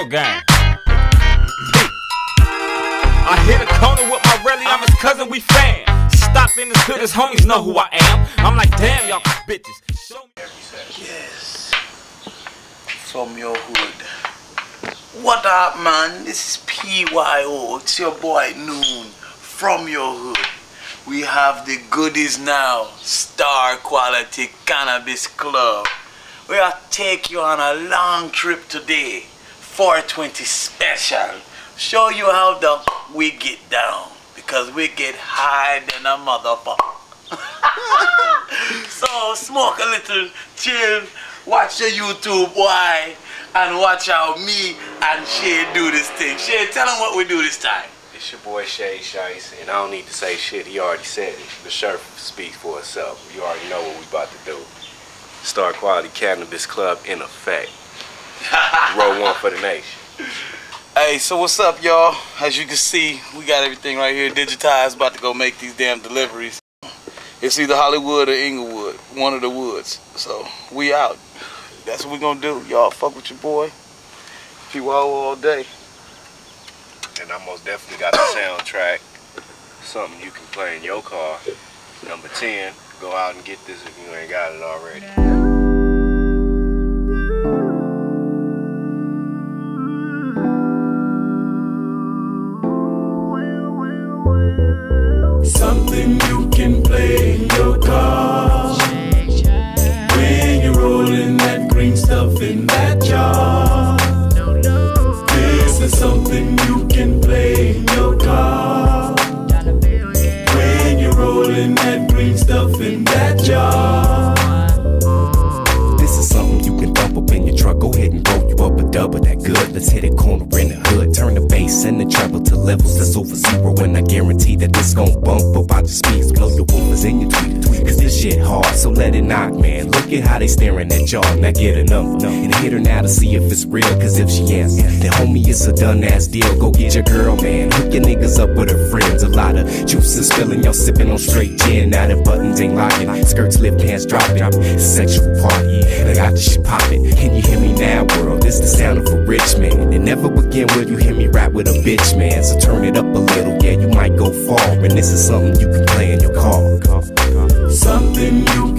Kennel gang. I hit a corner with my rally, I'm his cousin, we fan. Stopped in this hood, his homies know who I am. I'm like, damn, y'all bitches. Show me. Yes. From your hood. What up, man? This is PYO. It's your boy Noon. From your hood. We have the goodies now. Star Quality Cannabis Club. We are take you on a long trip today. 420 special. Show you how the we get down. Because we get high than a motherfucker. so smoke a little, chill, watch the YouTube boy, and watch how me and Shay do this thing. Shay, tell them what we do this time. It's your boy Shade Sheist, and I don't need to say shit. He already said it. The shirt speaks for itself. You already know what we about to do. Star Quality Cannabis Club in effect. Roll one for the nation. Hey, so what's up, y'all? As you can see, we got everything right here digitized. About to go make these damn deliveries. It's either Hollywood or Inglewood, one of the woods. So we out. That's what we gonna do. Y'all fuck with your boy. PYO all day. And I most definitely got the soundtrack. Something you can play in your car. Number 10. Go out and get this if you ain't got it already. Something you can play in your car. When you're rolling that green stuff in that jar. This is something you can play in your car. When you're rolling that green stuff in that and treble to levels that's over zero. And I guarantee that this gon' bump up out your speeds. Blow your woofers in your tweet. Cause this shit hard, so let it knock, man. Look at how they staring at y'all. Now get a number. And hit her now to see if it's real. Cause if she answers, then homie, it's a done ass deal. Go get your girl, man. Hook your niggas up with her friends. A lot of juices spilling. Y'all sipping on straight gin. Now the buttons ain't locking. Skirts lift, pants dropping. Sexual party. I got this shit poppin'. Can you hear me now, world? This the sound of a rich man. And never again will you hear me rap with a bitch, man. So turn it up a little, yeah, you might go far. And this is something you can play in your car. Something you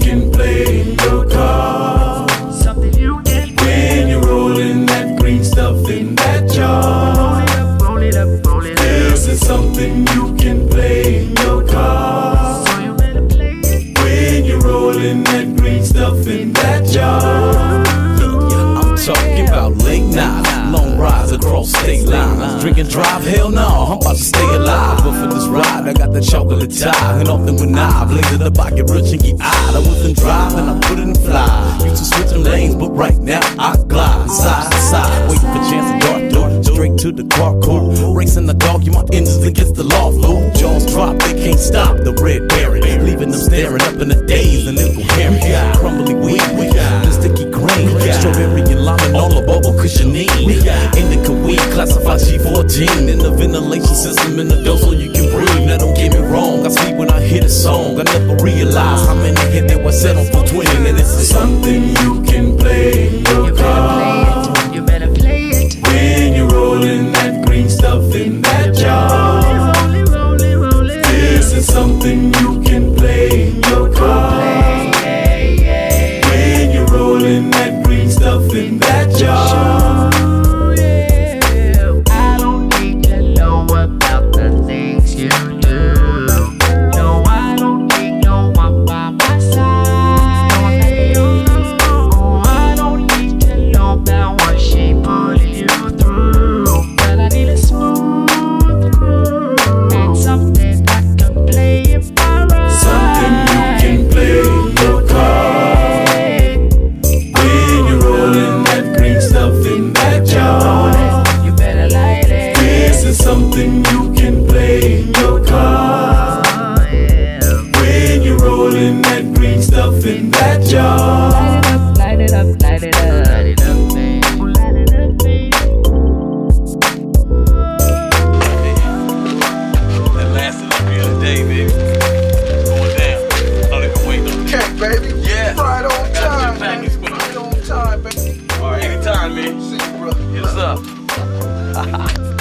Drive, hell no, I'm about to stay alive. But for this ride, I got the chocolate tie. And often when I blaze it up, I get rich and get eyed. I wasn't driving, I put it in fly. Used to switching lanes, but right now I glide side to side. Waiting for chance to dart door, Straight to the car, cool. Racing the dog, you my engines against the law, fool. Jaws drop, they can't stop the red berry. Leaving them staring up in the days and incoherent. Crumbly weed, the sticky green. Strawberry and lime and all the bubble cushioning. Indica weed, classified G14 in the ventilation system in the dose so you can breathe. Now don't get me wrong, I sleep when I hear the song I never realized how many hit that was set on for 20 And this is something I? What's up?